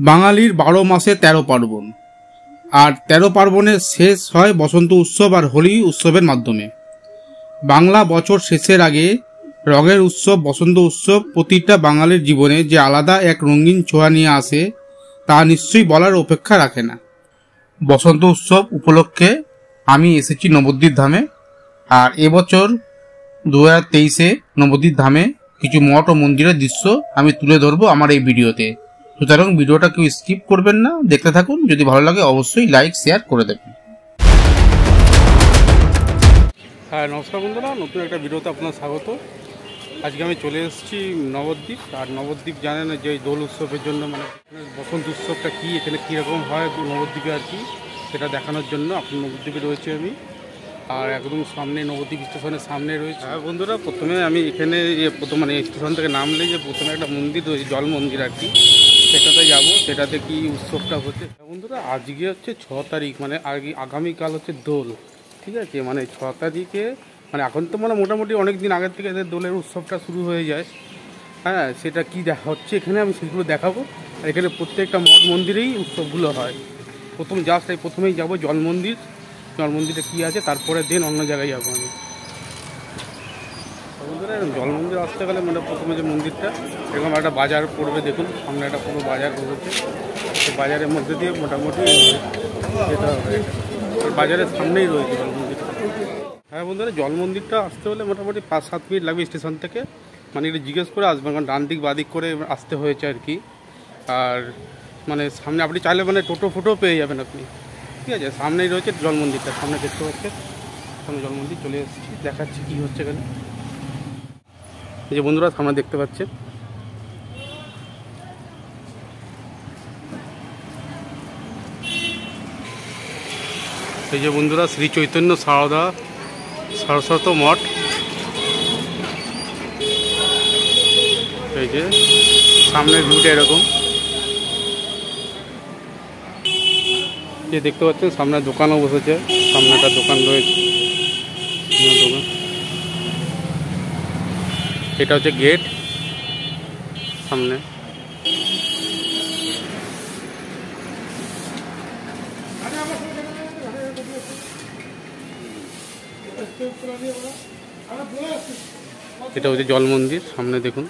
বাঙালির বারো মাসে তেরো পার্বণ। আর তেরো পার্বণের শেষ হয় বসন্ত উৎসব আর হোলি উৎসবের মাধ্যমে। বাংলা বছর শেষের আগে রঙের উৎসব, বসন্ত উৎসব প্রতিটা বাঙালির জীবনে যে আলাদা এক রঙিন ছোঁয়া নিয়ে আসে, তা নিশ্চয়ই বলার অপেক্ষা রাখে না। বসন্ত উৎসব উপলক্ষে আমি এসেছি নবদ্বীপ ধামে। আর এবছর দু হাজার তেইশে নবদ্বীপ ধামে কিছু মঠ ও মন্দিরের দৃশ্য আমি তুলে ধরবো আমার এই ভিডিওতে। সুতরাং ভিডিওটা কেউ স্কিপ করবেন না। দেখতে থাকুন। যদি ভালো লাগে অবশ্যই লাইক শেয়ার করে দেবেন। হ্যাঁ নমস্কার বন্ধুরা। নতুন একটা ভিডিওতে আপনার স্বাগত। আজকে আমি চলে এসেছি নবদ্বীপ। আর নবদ্বীপ জানেন যে এই দোল উৎসবের জন্য মানে বসন্ত উৎসবটা কী এখানে কীরকম হয় নবদ্বীপে আর কি সেটা দেখানোর জন্য আপনি নবদ্বীপে রয়েছে আমি। আর একদম সামনে নবদ্বীপ স্টেশনের সামনে রয়েছে। হ্যাঁ বন্ধুরা প্রথমে আমি এখানে যে প্রথম মানে স্টেশন থেকে নামলে যে প্রথমে একটা মন্দির রয়েছে জল মন্দির আর কি। সেটাতে যাব, সেটাতে কি উৎসবটা হচ্ছে? বন্ধুরা, আজকে হচ্ছে ছ তারিখ মানে আগে আগামীকাল হচ্ছে দোল, ঠিক আছে? মানে ছ তারিখে মানে এখন তো মানে মোটামুটি অনেক দিন আগের থেকে এদের দোলের উৎসবটা শুরু হয়ে যায়। হ্যাঁ সেটা কি দেখা হচ্ছে এখানে আমি সেগুলো দেখাবো। আর এখানে প্রত্যেকটা মঠ মন্দিরেই উৎসবগুলো হয়। প্রথম জাস্ট এই প্রথমেই যাব জল মন্দির। জল মন্দিরে কী আছে? তারপরে দেন অন্য জায়গায় যাব আমি। বন্ধুরা জল মন্দির আসতে গেলে মানে প্রথমে যে মন্দিরটা, এরকম একটা বাজার পড়বে দেখুন, সামনে একটা পুরো বাজার বসেছে। সেই বাজারের মধ্যে দিয়ে মোটামুটি যেতে হবে। বাজারের সামনেই রয়েছে জল মন্দিরটা। হ্যাঁ বন্ধুরা, জল মন্দিরটা আসতে হলে মোটামুটি পাঁচ, সাত মিনিট লাগবে স্টেশন থেকে। মানে এটা জিজ্ঞেস করে আসবেন, কারণ ডান দিক বাদিক করে আসতে হয়েছে আর কি। আর মানে সামনে আপনি চাইলে মানে টোটো ফোটো পেয়ে যাবেন আপনি। ঠিক আছে, সামনেই রয়েছে জল মন্দিরটা, সামনে দেখতে পাচ্ছেন। সামনে জল মন্দির চলে এসেছি, দেখাচ্ছি কী হচ্ছে এখানে। এই যে বন্ধুরা সামনে দেখতে পাচ্ছেন এই যে বন্ধুরা, শ্রী চৈতন্য সারদা সরস্বত মঠ। এই যে, সামনের ভিউটা এরকম। যে দেখতে পাচ্ছেন, সামনে দোকানও বসেছে সামনে একটা দোকান রয়েছে সামনে দোকান এটা হচ্ছে গেট সামনে। এটা হচ্ছে জল মন্দির সামনে দেখুন।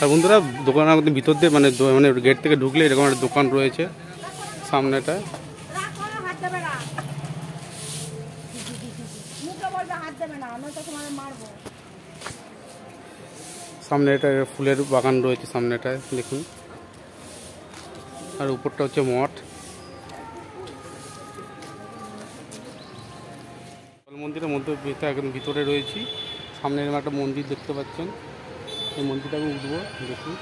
আর বন্ধুরা দোকান আমাদের ভিতর দিয়ে মানে মানে গেট থেকে ঢুকলে এরকম একটা দোকান রয়েছে সামনেটা। সামনে এটা ফুলের বাগান রয়েছে, সামনেটায়, দেখুন। আর উপরটা হচ্ছে মঠ। মন্দিরের মধ্যে ভিতরে রয়েছি। সামনে একটা মন্দির দেখতে পাচ্ছেন। এই মন্দিরটা আমি উঠবো দেখুন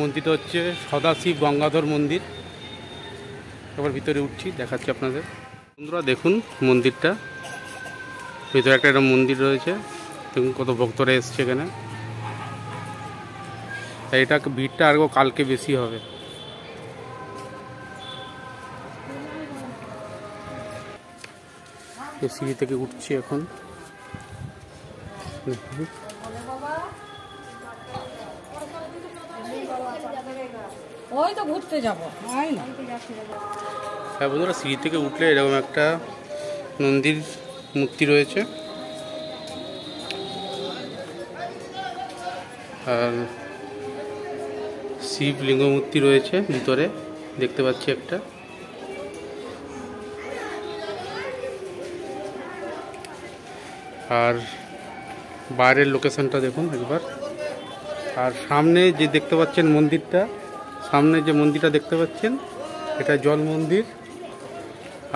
মন্দিরটা হচ্ছে সদাশিব গঙ্গাধর মন্দির। এবার ভিতরে উঠছি, দেখাচ্ছি আপনাদের। বন্ধুরা, দেখুন মন্দিরটা। ভিতরে একটা একটা মন্দির রয়েছে। দেখুন কত ভক্তরা এসছে এখানে। তাই এটা ভিড়টা আরও কালকে বেশি হবে। সিঁড়ি থেকে উঠছি এখন। ওই তো ঘুরতে যাব। হ্যাঁ বন্ধুরা সিঁড়ি থেকে উঠলে এরকম একটা মন্দির মূর্তি রয়েছে। আর শিব লিঙ্গ মূর্তি রয়েছে ভিতরে দেখতে পাচ্ছি একটা। আর বাইরের লোকেশনটা দেখুন একবার। আর সামনে যে দেখতে পাচ্ছেন মন্দিরটা, সামনে যে মন্দিরটা দেখতে পাচ্ছেন, এটা জল মন্দির।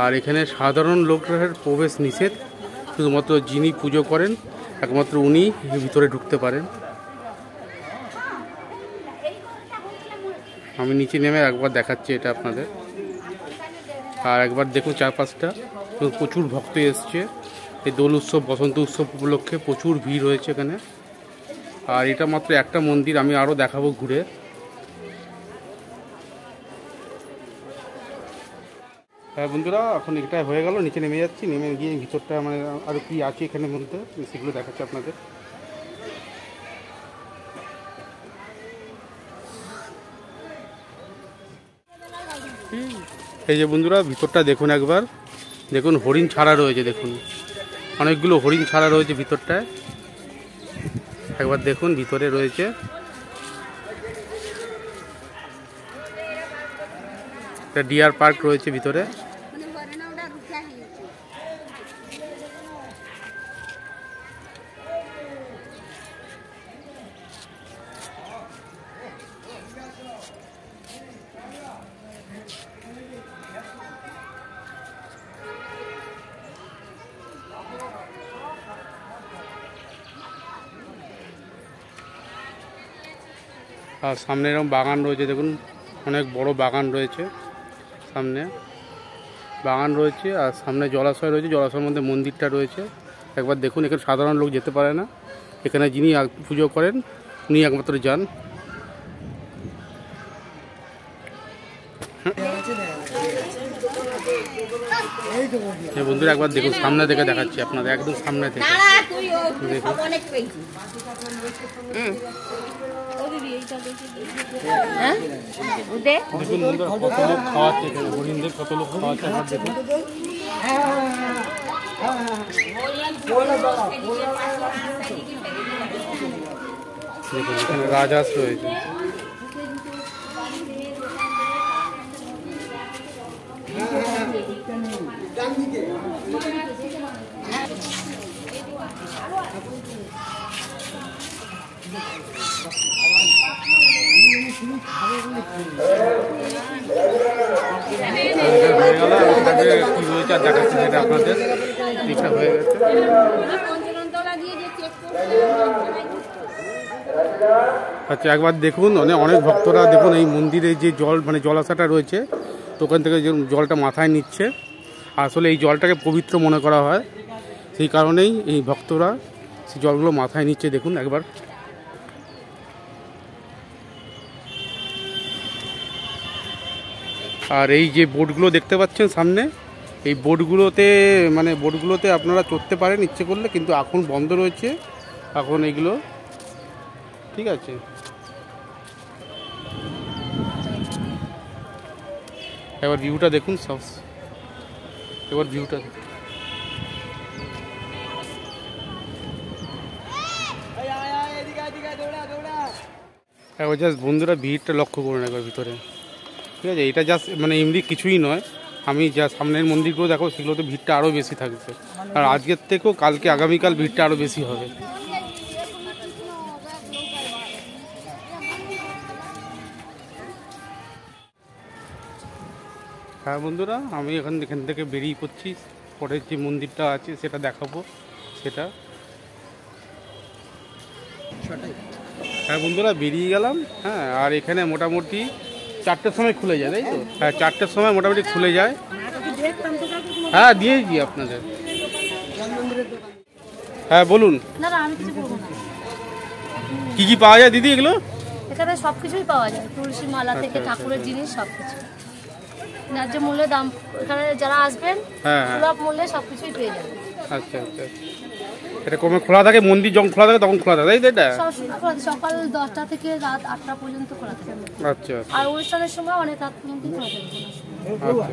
আর এখানে সাধারণ লোকের প্রবেশ নিষেধ, শুধুমাত্র যিনি পুজো করেন, একমাত্র উনি ভিতরে ঢুকতে পারেন। আমি নিচে নেমে একবার দেখাচ্ছি এটা আপনাদের। আর একবার দেখুন চারপাশটা, প্রচুর ভক্ত এসছে। এই দোল উৎসব, বসন্ত উৎসব উপলক্ষে প্রচুর ভিড় হয়েছে এখানে। আর এটা মাত্র একটা মন্দির, আমি আরও দেখাবো ঘুরে। হ্যাঁ বন্ধুরা, এখন এটা হয়ে গেল, নিচে নেমে যাচ্ছি, নেমে গিয়ে ভিতরটা মানে আরও কী আছে এখানের মধ্যে সেগুলো দেখাচ্ছি আপনাদের। এই যে বন্ধুরা, ভিতরটা দেখুন একবার। দেখুন, হরিণ ছাড়া রয়েছে, দেখুন। অনেকগুলো হরিণ ছাড়া রয়েছে ভিতরটায়। একবার দেখুন ভিতরে রয়েছে। একটা ডিয়ার পার্ক রয়েছে ভিতরে। আর সামনে এরকম বাগান রয়েছে, দেখুন, অনেক বড় বাগান রয়েছে সামনে। বাগান রয়েছে আর সামনে জলাশয় রয়েছে, জলাশয়ের মধ্যে মন্দিরটা রয়েছে। একবার দেখুন, এখানে সাধারণ লোক যেতে পারে না। এখানে যিনি পুজো করেন, উনি একমাত্র যান। বন্ধুরা, একবার দেখুন, সামনে থেকে দেখাচ্ছি আপনাদের, একদম সামনে থেকে। হ্যাঁ দে দেখুন বন্ধুরা কত লোক খাওয়াচ্ছে এখানে হরিণদের কত লোক খাওয়াচ্ছে আপনার দেখুন দেখুন এখানে রাজহাঁস রয়েছে। আচ্ছা একবার দেখুন অনেক অনেক ভক্তরা দেখুন এই মন্দিরে যে জল মানে জলাশয়টা রয়েছে, তো ওখান থেকে যে জলটা মাথায় নিচ্ছে। আসলে এই জলটাকে পবিত্র মনে করা হয়। সেই কারণেই এই ভক্তরা সেই জলগুলো মাথায় নিচ্ছে। দেখুন, একবার আর এই যে বোটগুলো দেখতে পাচ্ছেন সামনে, এই বোটগুলোতে মানে বোটগুলোতে আপনারা চড়তে পারেন ইচ্ছে করলে, কিন্তু এখন বন্ধ রয়েছে। এখন এইগুলো ঠিক আছে। এবার ভিউটা দেখুন সব। এবার ভিউটা দেখুন। একবার জাস্ট বন্ধুরা ভিড়টা লক্ষ্য করুন একবার ভিতরে। ঠিক আছে এটা জাস্ট মানে এমনি কিছুই নয়। আমি যা সামনের মন্দিরগুলো দেখো সেগুলোতে ভিড়টা আরও বেশি থাকছে। আর আজকের থেকেও কালকে আগামীকাল ভিড়টা আরও বেশি হবে। হ্যাঁ বন্ধুরা আমি এখন এখান থেকে বেরিয়ে পড়ছি। পরের যে মন্দিরটা আছে সেটা দেখাবো। সেটা। হ্যাঁ বন্ধুরা বেরিয়ে গেলাম। হ্যাঁ আর এখানে মোটামুটি চারটের সময় খুলে যায় তাই তো? হ্যাঁ চারটের সময় মোটামুটি খুলে যায়। হ্যাঁ দিয়েছি আপনাদের। হ্যাঁ বলুন। কি কি পাওয়া যায় দিদি এগুলো? এখানে সব কিছুই পাওয়া যায়। তুলসী মালা থেকে আচ্ছা, ঠাকুরের জিনিস সব কিছু ন্যায্য মূল্যে দাম এখানে যারা আসবেন হ্যাঁ হ্যাঁ। সুলভ মূল্যে সব কিছুই পেয়ে যাবেন। আচ্ছা আচ্ছা। এটা কমে খোলা থাকে মন্দির যখন খোলা থাকে তখন খোলা থাকে তাই এটা। সকাল দশটা থেকে রাত আটটা পর্যন্ত খোলা থাকে। আচ্ছা আর অনুষ্ঠানের সময় অনেক রাত পর্যন্ত খোলা থাকে। আচ্ছা।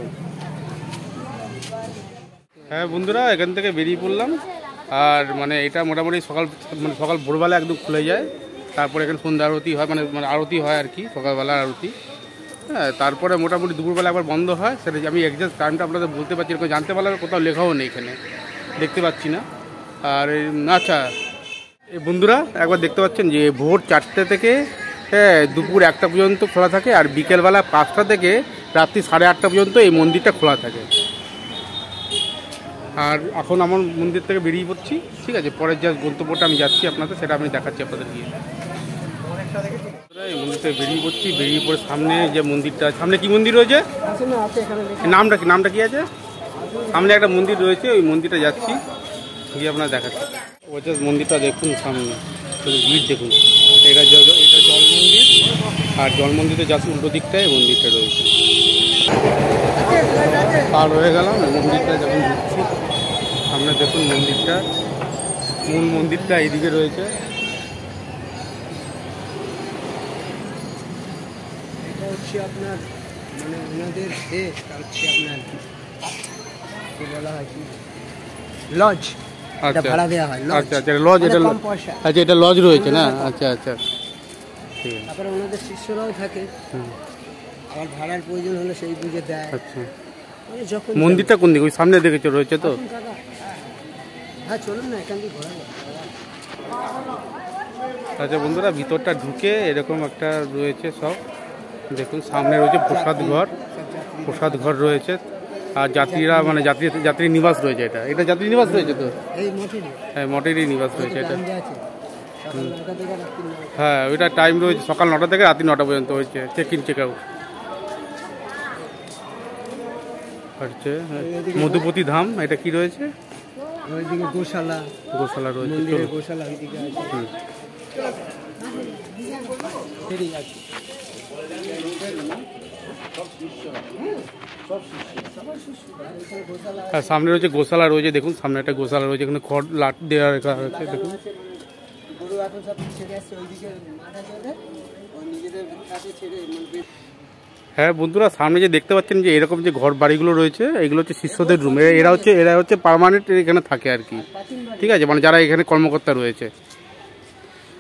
হ্যাঁ বন্ধুরা এখান থেকে বেরিয়ে পড়লাম। আর মানে এটা মোটামুটি সকাল মানে সকাল ভোরবেলা একদম খুলে যায়। তারপরে এখানে সন্ধ্যা আরতি হয় মানে মানে আরতি হয় আর কি সকালবেলা আরতি। হ্যাঁ তারপরে মোটামুটি দুপুরবেলা একবার বন্ধ হয়। সেটা আমি একজাক্ট টাইমটা আপনাদের বলতে পারছি এরকম জানতে পারলে কোথাও লেখাও নেই এখানে। দেখতে পাচ্ছি না। আর আচ্ছা এই বন্ধুরা একবার দেখতে পাচ্ছেন যে ভোর চারটে থেকে হ্যাঁ দুপুর একটা পর্যন্ত খোলা থাকে আর বিকেলবেলা পাঁচটা থেকে রাত্রি সাড়ে আটটা পর্যন্ত এই মন্দিরটা খোলা থাকে। আর এখন আমার মন্দির থেকে বেরিয়ে পড়ছি ঠিক আছে? পরের যে গন্তব্যটা আমি যাচ্ছি আপনাদের সেটা আমি দেখাচ্ছি আপনাদের গিয়ে। এই মন্দির থেকে বেরিয়ে পড়ছি বেরিয়ে পড়ে সামনে যে মন্দিরটা সামনে কি মন্দির রয়েছে? নামটা কি নামটা কি আছে? সামনে একটা মন্দির রয়েছে ওই মন্দিরটা যাচ্ছি। গিয়ে আপনার দেখাচ্ছি। যে মন্দিরটা দেখুন সামনে। শুধু ভিড় দেখুন। এটা জল এটা জল মন্দির, আর জল মন্দিরে যাচ্ছে উল্টো দিকটায় মন্দিরটা রয়েছে। পার হয়ে গেলাম, মন্দিরটা যখন ঢুকছি, সামনে দেখুন মন্দিরটা। মূল মন্দিরটা এইদিকে রয়েছে। এটা হচ্ছে আপনার মানে ওনাদের দেশ হচ্ছে আপনার, কি বলা হয় কি? লজ। এটা আচ্ছা ভাড়া দেওয়া হয় আচ্ছা আচ্ছা লজ এটা কম আচ্ছা এটা লজ রয়েছে না? আচ্ছা আচ্ছা। তারপরে ওনাদের শিষ্যরাও থাকে। আবার ভাড়ার প্রয়োজন হলে সেই বুঝে দেয়। আচ্ছা। মানে মন্দিরটা কোন দিকে? ওই সামনে দেখেছ রয়েছে তো? হ্যাঁ চলুন না এখান দিয়ে ঘোরা আচ্ছা বন্ধুরা ভিতরটা ঢুকে এরকম একটা রয়েছে সব। দেখুন সামনে রয়েছে প্রসাদ ঘর। প্রসাদ ঘর রয়েছে। আর যাত্রীরা মানে যাত্রী যাত্রী নিবাস রয়েছে এটা। এটা যাত্রী নিবাস রয়েছে তো? হ্যাঁ মঠেরই নিবাস রয়েছে এটা। হ্যাঁ ওইটা টাইম রয়েছে সকাল নটা থেকে রাত্রি নটা পর্যন্ত হয়েছে চেক ইন চেক আউট হচ্ছে মধুপতি ধাম এটা কি রয়েছে? ওইদিকে গোশালা। গোশালা রয়েছে গোশালা ওইদিকে হুম। আছে। আর সামনে রয়েছে গোশালা রয়েছে দেখুন সামনে একটা গোশালা রয়েছে এখানে খড় লাট দেওয়া রাখা আছে দেখুন। মানে হ্যাঁ বন্ধুরা সামনে যে দেখতে পাচ্ছেন যে এরকম যে ঘর বাড়িগুলো রয়েছে এগুলো হচ্ছে শিষ্যদের রুম এরা হচ্ছে এরা হচ্ছে পার্মানেন্ট এখানে থাকে আর কি। ঠিক আছে মানে যারা এখানে কর্মকর্তা রয়েছে।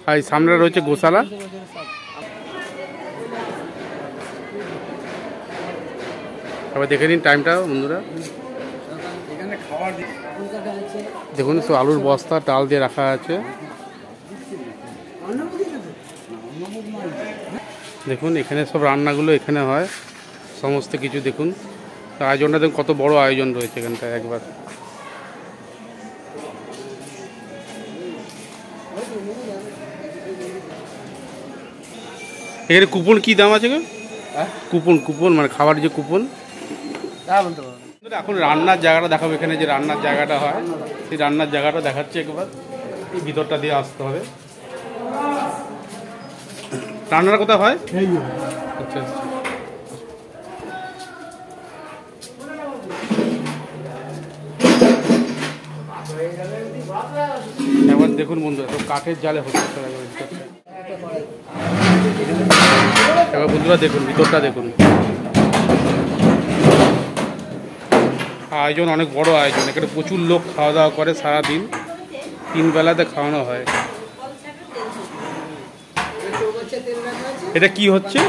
আর সামনে রয়েছে গোশালা। তারপর দেখে নিন টাইমটা বন্ধুরা। দেখুন সব আলুর বস্তা ডাল দিয়ে রাখা আছে। দেখুন এখানে সব রান্নাগুলো এখানে হয়। সমস্ত কিছু দেখুন। আয়োজনটা দেখুন কত বড় আয়োজন রয়েছে এখানটায় একবার। এখানে কুপন কি দাম আছে গো? কুপন কুপন মানে খাবার যে কুপন। তা বলতে পারব এখন রান্নার জায়গাটা দেখাবো। এখানে যে রান্নার জায়গাটা হয় সেই রান্নার জায়গাটা দেখাচ্ছে একবার। এই ভিতরটা দিয়ে আসতে হবে। রান্নার কোথায় হয়? আচ্ছা আচ্ছা। একবার দেখুন বন্ধুরা সব কাঠের জালে হচ্ছে একবার এবার বন্ধুরা দেখুন ভিতরটা দেখুন। আয়োজন অনেক বড় আয়োজন। এখানে প্রচুর লোক খাওয়া দাওয়া করে সারাদিন। তিন বেলাতে খাওয়ানো হয়। এটা কি হচ্ছে?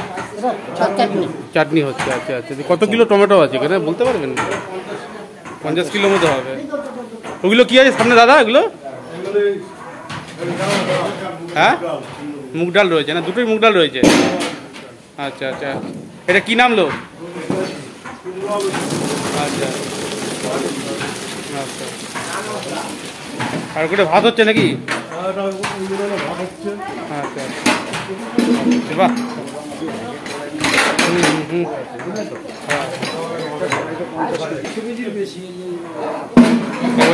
চাটনি হচ্ছে আচ্ছা আচ্ছা। কত কিলো টমেটো আছে এখানে বলতে পারবেন? পঞ্চাশ কিলো মতো হবে। ওগুলো কি আছে সামনে দাদা এগুলো? হ্যাঁ? মুগ ডাল রয়েছে না? দুটোই মুগ ডাল রয়েছে। আচ্ছা আচ্ছা। এটা কি নাম লো আচ্ছা আচ্ছা। আর ওখানে ভাত হচ্ছে নাকি? আচ্ছা আচ্ছা। বাহ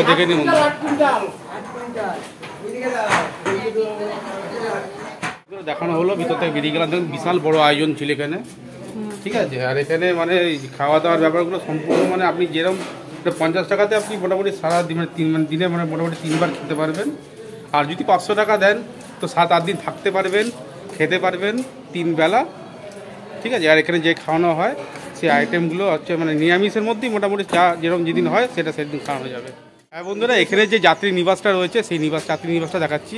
দেখে নিন দেখানো হলো, ভিতর থেকে বেরিয়ে গেলাম। দেখুন, বিশাল বড় আয়োজন ছিল এখানে। ঠিক আছে? আর এখানে মানে খাওয়া দাওয়ার ব্যাপারগুলো সম্পূর্ণ মানে আপনি যেরকম পঞ্চাশ টাকাতে আপনি মোটামুটি সারা মানে তিন মানে দিনে মানে মোটামুটি তিনবার খেতে পারবেন। আর যদি পাঁচশো টাকা দেন, তো সাত, আট দিন থাকতে পারবেন, খেতে পারবেন তিন বেলা। ঠিক আছে? আর এখানে যে খাওয়ানো হয়, সেই আইটেমগুলো হচ্ছে মানে নিরামিষের মধ্যেই মোটামুটি চা যেরকম যেদিন হয়, সেটা সেদিন খাওয়ানো যাবে। হ্যাঁ বন্ধুরা, এখানে যে যাত্রী নিবাসটা রয়েছে, সেই নিবাস, যাত্রী নিবাসটা দেখাচ্ছি।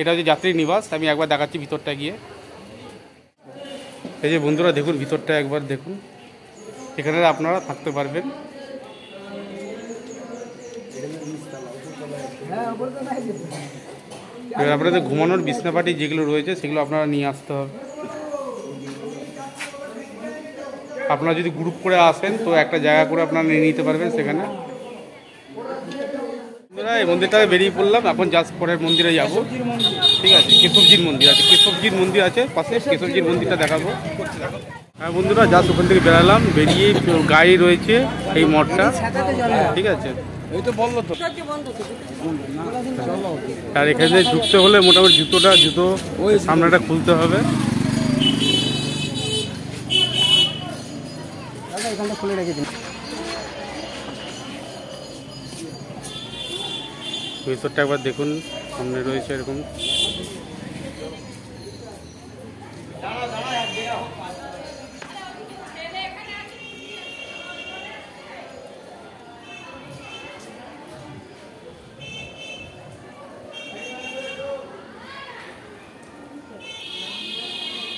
এটা হচ্ছে যাত্রী নিবাস, আমি একবার দেখাচ্ছি ভিতরটা গিয়ে। এই যে বন্ধুরা, দেখুন ভিতরটা একবার দেখুন। এখানে আপনারা থাকতে পারবেন। এবার আপনাদের ঘুমানোর বিছনাপাটি যেগুলো রয়েছে সেগুলো আপনারা নিয়ে আসতে হবে। আপনারা যদি গ্রুপ করে আসেন তো একটা জায়গা করে আপনারা নিয়ে নিতে পারবেন সেখানে। বন্ধুরা, এই মন্দিরটাকে বেরিয়ে পড়লাম। এখন জাস্ট পরের মন্দিরে যাব। ঠিক আছে কেশবজির মন্দির আছে। কেশবজির মন্দির আছে পাশে কেশবজির মন্দিরটা দেখাবো। হ্যাঁ বন্ধুরা জাস্ট ওখান থেকে বেরালাম। বেরিয়ে গাড়ি রয়েছে এই মঠটা। ঠিক আছে। আর এখানে ঢুকতে হলে মোটামুটি জুতোটা জুতো ওই সামনেটা খুলতে হবে। ভিতরটা একবার দেখুন সামনে রয়েছে এরকম।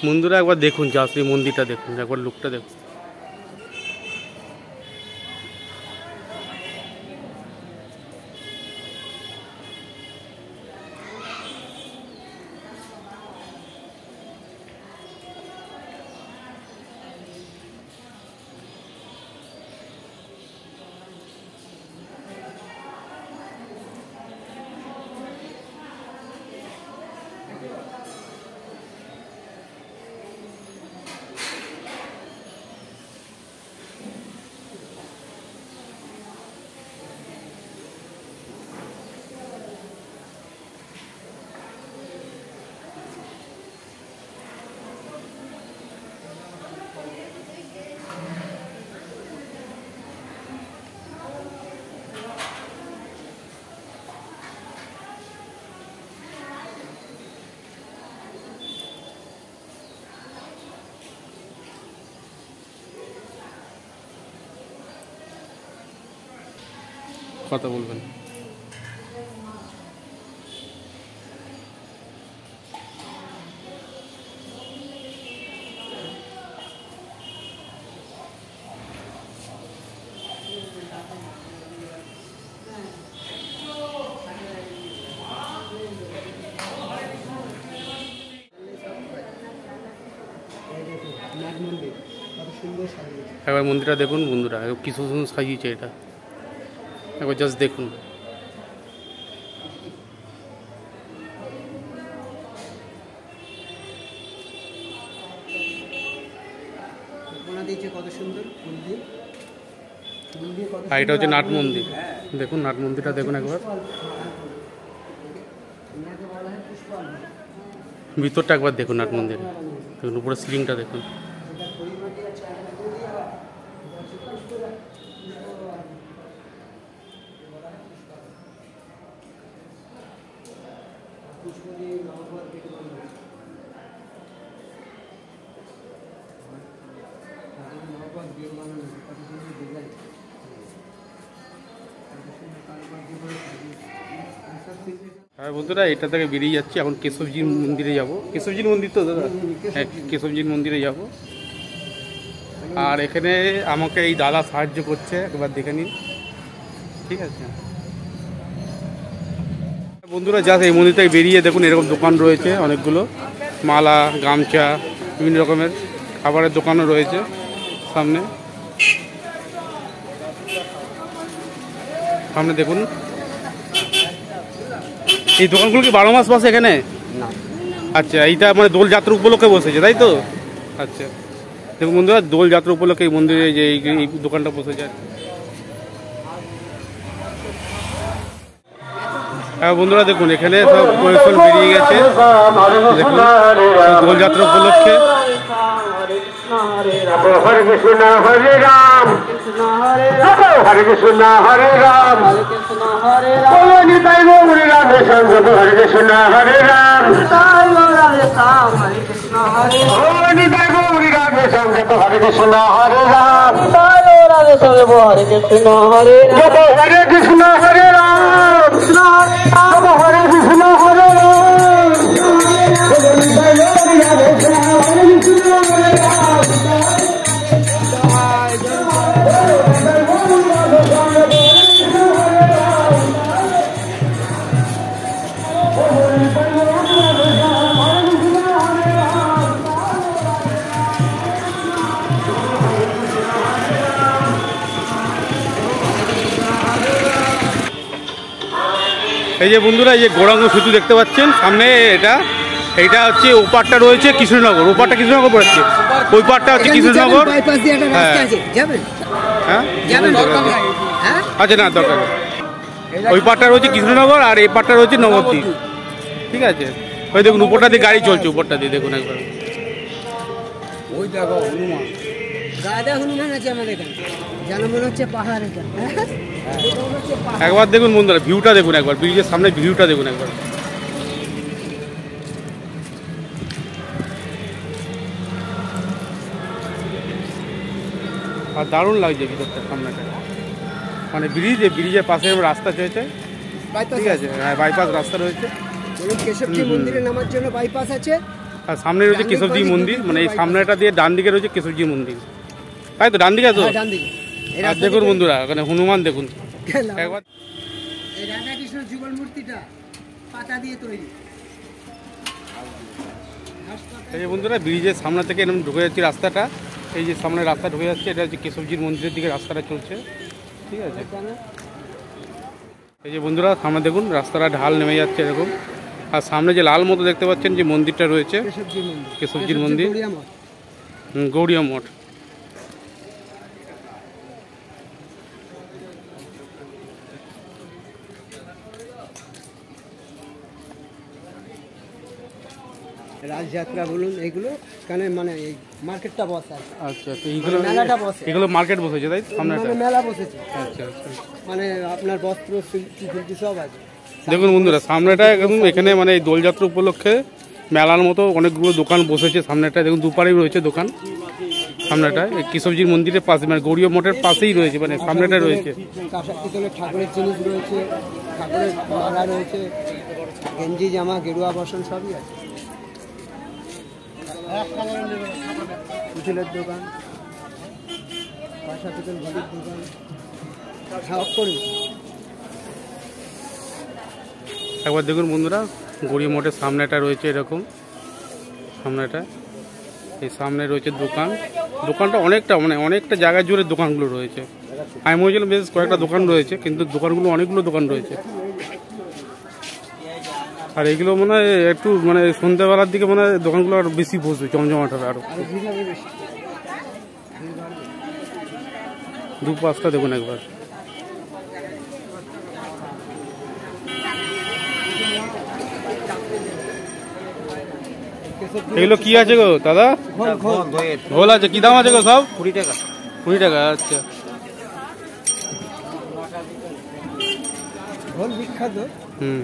বন্ধুরা একবার দেখুন আসলে মন্দিরটা দেখুন একবার লুকটা দেখুন। কথা বলবেন। একবার মন্দিরটা দেখুন বন্ধুরা একবার কি সুন্দর সাজিয়েছে এটা। একবার জাস্ট দেখুন। আর এটা হচ্ছে নাট মন্দির। হ্যাঁ। দেখুন নাট মন্দিরটা দেখুন একবার। ভিতরটা একবার দেখুন নাট মন্দির। দেখুন উপরে সিলিংটা দেখুন এটা পরিমাটি আছে আর এটা দিয়ে আবার এটা হচ্ছে পুষ্প পুষ্প দিয়ে নবদ্বীপ গেট বানানো হয়েছে। তাদের নবদ্বীপ গেট বানানো হয়েছে, কত সুন্দর ডিজাইন কত সুন্দর কারুকার্য করে সাজিয়েছে। এইসব শিল্পী- হ্যাঁ বন্ধুরা, এটা থেকে বেরিয়ে যাচ্ছি। এখন কেশবজির মন্দিরে যাব। কেশবজির মন্দির তো, দাদা? হ্যাঁ কেশবজির মন্দিরে যাব। আর এখানে আমাকে এই দাদা সাহায্য করছে, একবার দেখে নিন। ঠিক আছে? বন্ধুরা যা এই মন্দির থেকে বেরিয়ে দেখুন, এরকম দোকান রয়েছে অনেকগুলো। মালা, গামছা, বিভিন্ন রকমের খাবারের দোকানও রয়েছে সামনে। সামনে দেখুন এই দোকানগুলো কি বারো মাস বসে এখানে? না। আচ্ছা এইটা মানে দোল যাত্রা উপলক্ষে বসেছে তাই তো? আচ্ছা। দেখুন বন্ধুরা দোল যাত্রা উপলক্ষে এই মন্দিরে যে এই দোকানটা বসেছে হ্যাঁ বন্ধুরা দেখুন এখানে সব পরিবেশন বেরিয়ে গেছে। দেখুন দোলযাত্রা উপলক্ষে। হরে কৃষ্ণ হরে রাম হরে কৃষ্ণ হরে রাম। বলো নিতাই গৌর রাধে সঙ্গ হরে কৃষ্ণ হরে রাম বলো নিতাই গৌর রাধে সঙ্গ হরে কৃষ্ণ হরে রাম হরে কৃষ্ণ হরে রাম হরে কৃষ্ণ হরে রাম হরে কৃষ্ণ হরে যে বন্ধুরা এই যে গৌরাঙ্গ সেতু দেখতে পাচ্ছেন সামনে এটা এটা হচ্ছে ওপারটা রয়েছে কৃষ্ণনগর ওপারটা কৃষ্ণনগর পড়েছে। ওই পারটা হচ্ছে কৃষ্ণনগর। হ্যাঁ। হ্যাঁ? হ্যাঁ? আচ্ছা না দরকার ওই পারটা রয়েছে কৃষ্ণনগর আর এই পারটা রয়েছে নবদ্বীপ। ঠিক আছে? ওই দেখুন উপরটা দিয়ে গাড়ি চলছে উপরটা দিয়ে দেখুন একবার। ওই দেখো হনুমান। গাদা হনুমান আছে আমাদের এখানে। যেন মনে হচ্ছে পাহাড়। একবার দেখুন বন্ধুরা ভিউটা দেখুন একবার ব্রিজের সামনে ভিউটা দেখুন একবার। আর দারুণ লাগছে ভিতরটা সামনেটা। মানে ব্রিজ ব্রিজের পাশে রাস্তা চলছে ঠিক আছে হ্যাঁ বাইপাস রাস্তা রয়েছে। কেশবজি মন্দিরে নামার জন্য বাইপাস আছে। আর সামনে রয়েছে কেশবজি মন্দির মানে এই সামনেটা দিয়ে ডান দিকে রয়েছে কেশবজি মন্দির। তাই তো ডান দিকে তো হ্যাঁ, ডান দিকে আর দেখুন বন্ধুরা ওখানে হনুমান দেখুন। একবার রাধাকৃষ্ণ যুগল মূর্তিটা পাতা দিয়ে তৈরি। এই যে বন্ধুরা ব্রিজের সামনে থেকে এরকম ঢুকে যাচ্ছে রাস্তাটা। এই যে সামনে রাস্তা ঢুকে যাচ্ছে এটা হচ্ছে কেশবজির মন্দিরের দিকে রাস্তাটা চলছে। ঠিক আছে? এই যে বন্ধুরা সামনে দেখুন রাস্তাটা ঢাল নেমে যাচ্ছে এরকম। আর সামনে যে লাল মতো দেখতে পাচ্ছেন যে মন্দিরটা রয়েছে কেশবজির মন্দির। গৌরিয়া গৌড়িয়া মঠ। রাজযাত্রা বলুন এগুলো এখানে মানে এই মার্কেটটা বসা আচ্ছা তো এইগুলো মেলাটা বসে। এগুলো মার্কেট বসেছে তাই তো? সামনেটা। মানে মেলা বসেছে। আচ্ছা আচ্ছা মানে আপনার বস্ত্র শিল্পী ফিল্পি সব আছে। দেখুন বন্ধুরা সামনেটা একদম এখানে মানে এই দোলযাত্রা উপলক্ষে মেলার মতো অনেকগুলো দোকান বসেছে সামনেটা দেখুন দুপারেই রয়েছে দোকান সামনেটা এই কেশবজির মন্দিরের পাশে মানে গৌরীয় মঠের পাশেই রয়েছে মানে সামনেটা রয়েছে। ঠাকুরের জিনিস রয়েছে ঠাকুরের মালা রয়েছে গেঞ্জি জামা গেরুয়া বসন সবই আছে। পিতলের দোকান কাঁসা পিতল ঘড়ির দোকান অফ করুন একবার দেখুন বন্ধুরা, গড়িয়া মঠের সামনেটা রয়েছে এরকম। সামনেটা, এই সামনে রয়েছে দোকান। দোকানটা অনেকটা মানে অনেকটা জায়গা জুড়ে দোকানগুলো রয়েছে। আমি বলছিলাম বেশ কয়েকটা দোকান রয়েছে, কিন্তু দোকানগুলো অনেকগুলো দোকান রয়েছে। আর এগুলো মনে হয় একটু মানে সন্ধ্যাবেলার দিকে মানে দোকানগুলো আরও বেশি বসবে জমজমাটা আরও। আরও দু পাঁচটা দেখুন একবার। এগুলো কি আছে গো দাদা? ঘোল ঘোল আছে কি দাম আছে গো সব? কুড়ি টাকা। কুড়ি টাকা আচ্ছা। ঘোল বিখ্যাত।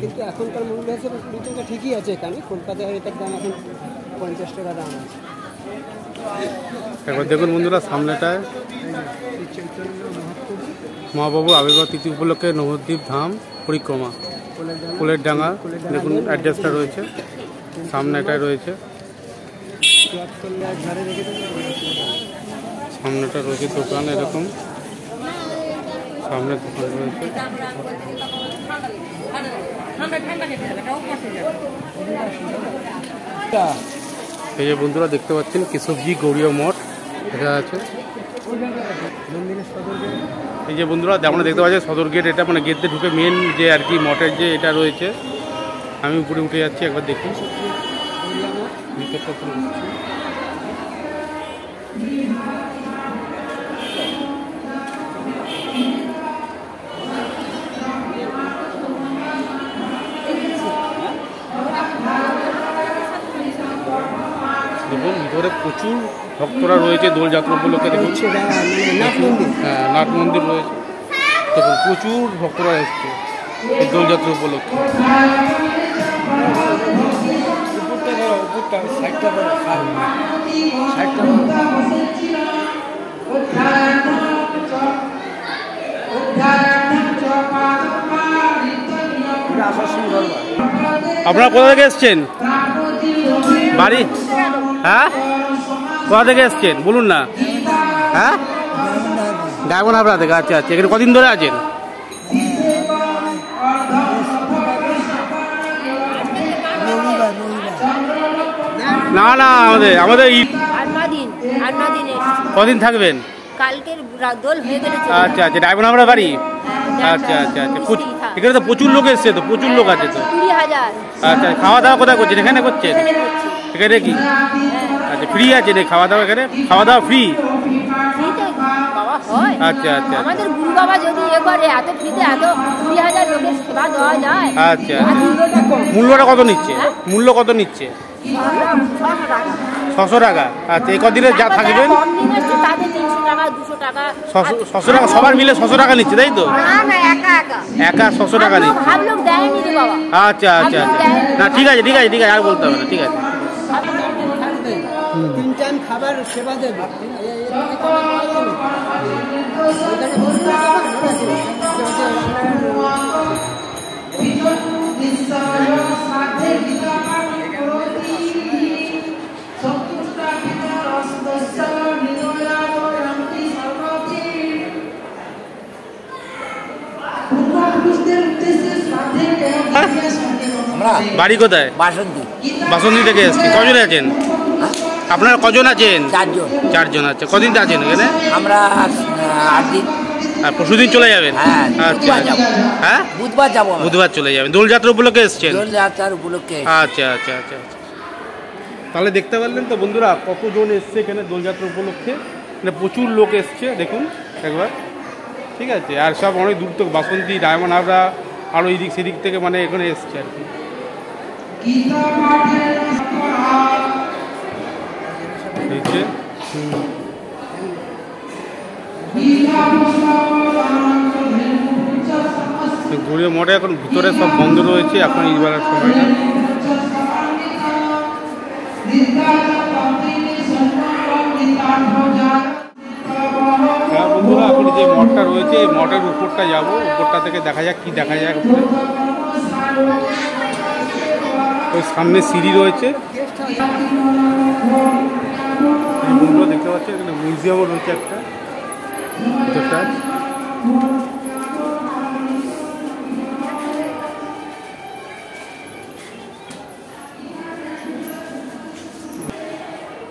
কিন্তু এখনকার মূল্য হিসেবে কুড়ি টাকা ঠিকই আছে এখানে। কলকাতায় এটার দাম এখন পঞ্চাশ টাকা দাম আছে। একবার দেখুন বন্ধুরা সামনেটায়। মহাবাবু আবির্ভাব তিথি উপলক্ষে নবদ্বীপ ধাম পরিক্রমা। কোলের ডাঙা দেখুন অ্যাড্রেসটা রয়েছে। সামনেটায় রয়েছে। সামনেটা রয়েছে দোকান এরকম। সামনে দোকান রয়েছে। এই যে বন্ধুরা দেখতে পাচ্ছেন, কেশবজি গৌরীয় মঠ এটা আছে। এই যে বন্ধুরা আমরা দেখতে পাচ্ছি সদর গেট এটা মানে গেটে ঢুকে মেন যে আর কি মঠের যে এটা রয়েছে, আমি উপরে উঠে যাচ্ছি, একবার ভিতরটা দেখুন ভিতরে প্রচুর ভক্তরা রয়েছে দোলযাত্রা উপলক্ষে দেখুন। এটা মানে হ্যাঁ নাট মন্দির রয়েছে। দেখুন প্রচুর ভক্তরা এসছে এই দোলযাত্রা উপলক্ষে। আপনারা কোথা থেকে এসছেন? বাড়ি? হ্যাঁ? কোথা থেকে এসছেন? বলুন না। হ্যাঁ? ডায়মন্ড হাবড়া থেকে আচ্ছা আচ্ছা। এখানে কদিন ধরে আছেন? না না আমাদের আমাদের কদিন থাকবেন? আচ্ছা আচ্ছা ডায়মন্ড হাবড়া বাড়ি? হ্যাঁ, আচ্ছা আচ্ছা আচ্ছা। এখানে তো প্রচুর লোক এসছে তো প্রচুর লোক আছে তো। আচ্ছা খাওয়া দাওয়া কোথায় করছেন? এখানে করছেন? এখানে কি? হ্যাঁ আচ্ছা ফ্রি আছে রে খাওয়া দাওয়া এখানে? খাওয়া দাওয়া ফ্রি হয় আচ্ছা আচ্ছা। আমাদের গুরু বাবা যদি এ করে এত ফ্রিতে এত কুড়ি হাজার লোকের সেবা দেওয়া যায় আচ্ছা মূল্যটা কত নিচ্ছে? মূল্য কত নিচ্ছে? ছশো টাকা। আচ্ছা কদিনে যা থাকবেন? ছশো টাকা সবার মিলে ছশো টাকা নিচ্ছে তাই তো? একা ছশো টাকা নিচ্ছে। আচ্ছা আচ্ছা আচ্ছা। না ঠিক আছে ঠিক আছে ঠিক আছে আর বলতে হবে না ঠিক আছে। তিন টাইম খাবার সেবা দেবে। বাড়ি কোথায়? বাসন্তী। বাসন্তী থেকে এসছি। কজন আছেন? আপনারা কজন আছেন? চারজন। চারজন আছে কদিন আছেন এখানে? আমরা আট দিন। আর পরশুদিন চলে যাবেন? হ্যাঁ, আচ্ছা বুধবার যাব। হ্যাঁ? বুধবার যাব বুধবার চলে যাবেন। দোলযাত্রা উপলক্ষে এসছেন? দোলযাত্রার উপলক্ষে। আচ্ছা আচ্ছা আচ্ছা আচ্ছা। তাহলে দেখতে পারলেন তো বন্ধুরা কতজন এসছে এখানে দোলযাত্রা উপলক্ষে? মানে প্রচুর লোক এসছে দেখুন একবার। ঠিক আছে আর সব অনেক দূর থেকে বাসন্তী ডায়মন্ড হাবড়া আরও এদিক সেদিক থেকে মানে এখানে এসছে আর কি। দেখছে গড়িয়া মঠে এখন ভিতরে সব বন্ধ রয়েছে, এখন ইটবেলার সময়টা। হ্যাঁ বন্ধুরা যে মঠটা রয়েছে মঠের উপরটা উপরটা থেকে দেখা যাক কি দেখা উপরে ওই সামনে সিঁড়ি রয়েছে। এই দেখতে পাচ্ছেন এখানে মিউজিয়ামও রয়েছে একটা। ভিতরটা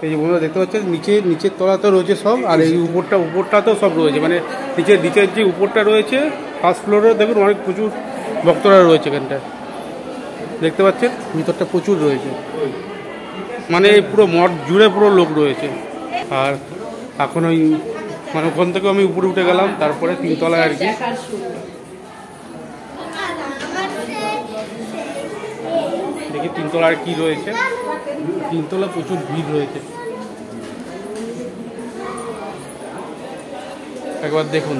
এই যে বন্ধুরা দেখতে পাচ্ছেন, নিচে, নিচের তলাতে রয়েছে সব, আর এই উপরটা, উপরটাতেও সব রয়েছে। মানে নিচের নিচের যে উপরটা রয়েছে ফার্স্ট ফ্লোরে দেখুন অনেক প্রচুর ভক্তরা রয়েছে এখানটায় দেখতে পাচ্ছেন? ভিতরটা প্রচুর রয়েছে। মানে পুরো মঠ জুড়ে পুরো লোক রয়েছে। আর এখন ওই মানে ওখান থেকে আমি উপরে উঠে গেলাম, তারপরে তিনতলায় আর কি। দেখি তিনতলায় কি রয়েছে। তিনতলা প্রচুর ভিড় রয়েছে। একবার দেখুন।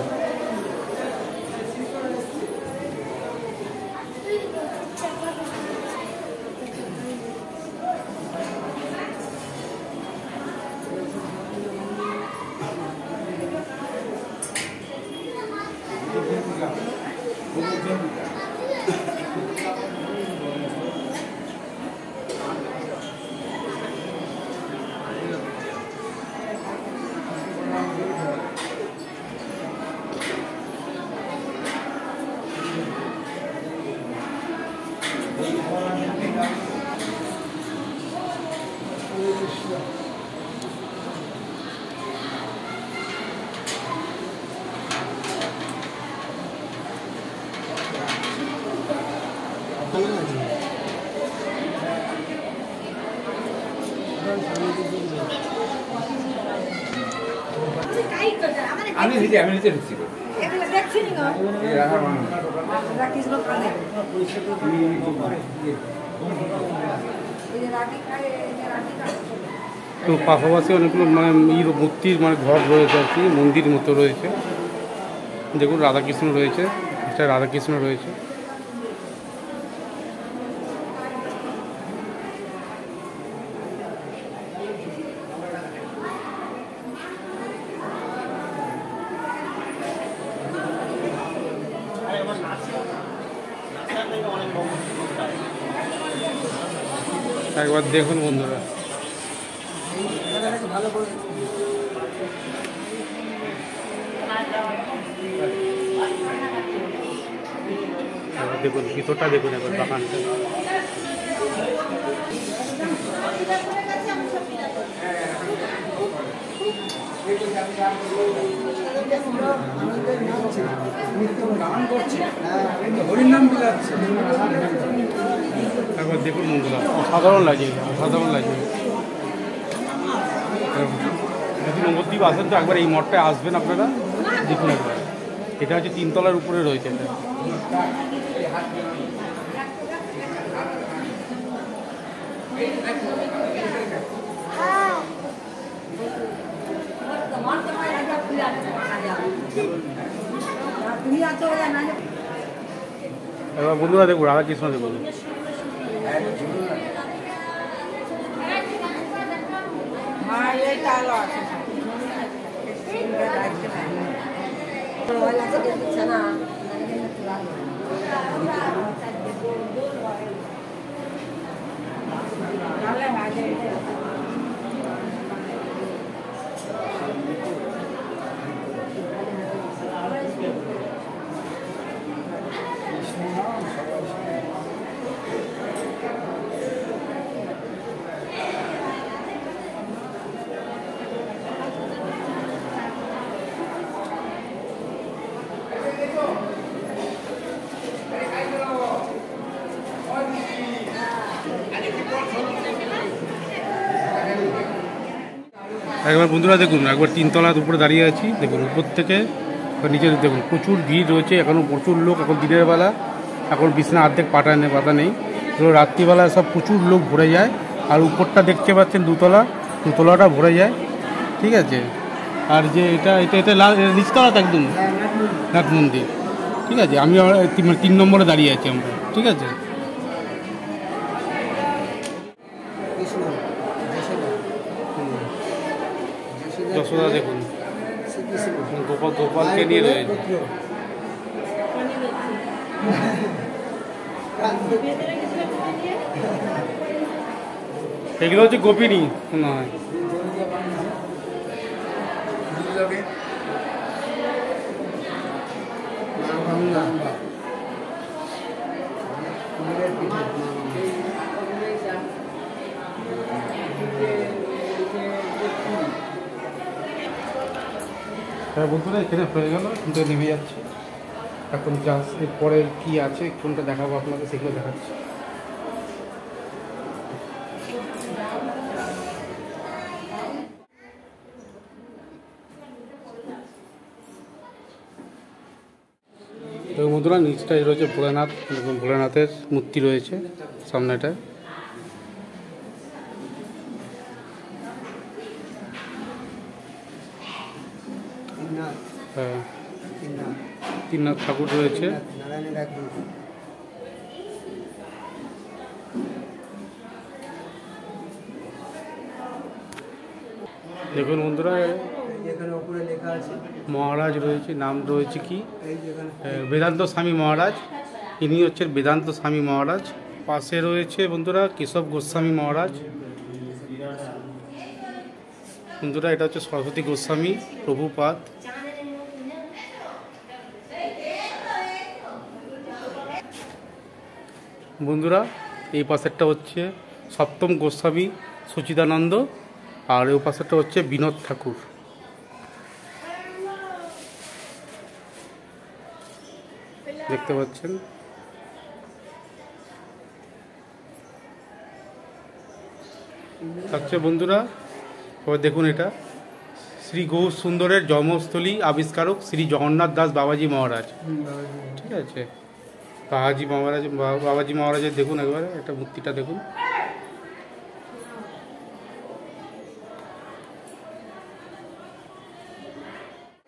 নিজে আমি নিজে ঢুকছি তো পাশাপাশি অনেকগুলো মানে ইর মূর্তির মানে ঘর রয়েছে আর কি মন্দির মতো রয়েছে। দেখুন রাধাকৃষ্ণ রয়েছে একটা রাধাকৃষ্ণ রয়েছে। একবার দেখুন বন্ধুরা। দেখুন ভিতরটা দেখুন একবার বাগানটা। হরিনাম বিলাচ্ছে। একবার দেখুন বন্ধুরা অসাধারণ লাগে অসাধারণ লাগে। যদি নবদ্বীপ আসেন তো একবার এই মঠটায় আসবেন আপনারা দেখুন একবার। এটা হচ্ছে তিনতলার উপরে রয়েছে এটা। এবার বন্ধুরা দেখুন রাধাকৃষ্ণ দেখুন। mai lấy ta lọ rồi là rất đẹp thế nào. Hãy subscribe cho kênh Ghiền Mì Gõ Để không bỏ lỡ những video hấp dẫn একবার বন্ধুরা দেখুন একবার তিনতলার উপরে দাঁড়িয়ে আছি। দেখুন উপর থেকে নিচে দেখুন প্রচুর ভিড় রয়েছে এখনও প্রচুর লোক এখন দিনের বেলা। এখন বিছনা অর্ধেক পাটা নেই পাতা নেই। এগুলো রাত্রিবেলা সব প্রচুর লোক ভরে যায়। আর উপরটা দেখতে পাচ্ছেন দুতলা দুতলাটা ভরে যায়। ঠিক আছে? আর যে এটা এটা এটা লা- এটা নিচতলাতে একদম? নাথ মন্দির। ঠিক আছে? আমি তিন নম্বরে দাঁড়িয়ে আছি আমরা। ঠিক আছে? যশোদা দেখুন। গোপাল গোপালকে নিয়ে রয়েছে এগুলো হচ্ছে গোপিনী। মনে হয় মা হ্যাঁ বন্ধুরা এখানে হয়ে গেল কিন্তু নেমে যাচ্ছে। এখন জাস্ট এরপরে কী আছে, কোনটা দেখাবো আপনাকে সেগুলো দেখাচ্ছি। তো বন্ধুরা নিচটাই রয়েছে ভোলেনাথ, ভোলেনাথের মূর্তি রয়েছে সামনেটায়। তিননাথ ঠাকুর রয়েছে। দেখুন বন্ধুরা, মহারাজ রয়েছে, নাম রয়েছে কি? বেদান্ত স্বামী মহারাজ। ইনি হচ্ছেন বেদান্ত স্বামী মহারাজ। পাশে রয়েছে বন্ধুরা, কেশব গোস্বামী মহারাজ। বন্ধুরা, এটা হচ্ছে সরস্বতী গোস্বামী, প্রভুপাদ। বন্ধুরা এই পাশেরটা হচ্ছে সপ্তম গোস্বামী সচিদানন্দ আর এই পাশেরটা হচ্ছে বিনোদ ঠাকুর। দেখতে পাচ্ছেন? আচ্ছা বন্ধুরা এবার দেখুন এটা। শ্রী গৌর সুন্দরের জন্মস্থলী আবিষ্কারক শ্রী জগন্নাথ দাস বাবাজি মহারাজ। ঠিক আছে? বাবাজি মহারাজ, বাবাজি মহারাজের দেখুন একবারে, একটা মূর্তিটা দেখুন।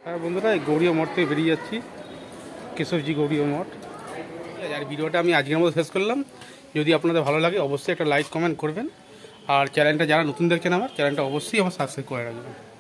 হ্যাঁ বন্ধুরা, এই গৌরীয় মঠ থেকে বেরিয়ে যাচ্ছি। কেশবজি গৌরীয় মঠ। আর ভিডিওটা আমি আজকের মতো শেষ করলাম। যদি আপনাদের ভালো লাগে, অবশ্যই একটা লাইক, কমেন্ট করবেন। আর চ্যানেলটা যারা নতুন দেখছেন আমার, চ্যানেলটা অবশ্যই আমার সাবস্ক্রাইব করে রাখবেন।